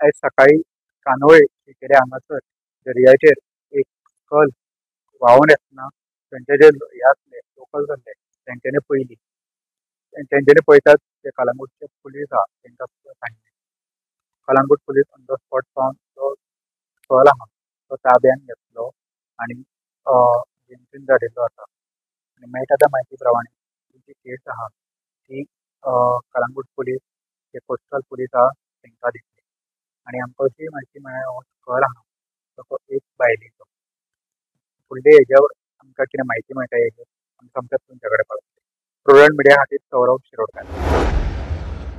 आयज सकाळी कानोळे शिकेरे हांगासर दर्याचेर एक कल व्हांवून येतना थंयचे जे हे आसले लोकल जाल्ले तेंच्यांनी पयली तेंच्यांनी पळयताच ते कलंगुटचे पुलीस आहा तेंकां सांगले Calangute police on the spot पावन तो कल आहा तो ताब्यान घेतलो आनी जेनसीन धाडिल्लो आसा आनी मेळटा त्या म्हायती प्रमाणे जी केस आहा ती कलंगूट पुलीस जे कोस्टल पुलीस आहा तेंकां दितली आनी आमकां अशी म्हायती मेळ्ळ्या हो कल आहा तो एक बायलेचो फुडले हेज्यावर आमकां कितें म्हायती मेळटा हेजेर आमकां आमच्या तुमचे कडेन कळयतले प्रुडंट मिडिया खातीर सौरभ शिरोडकार.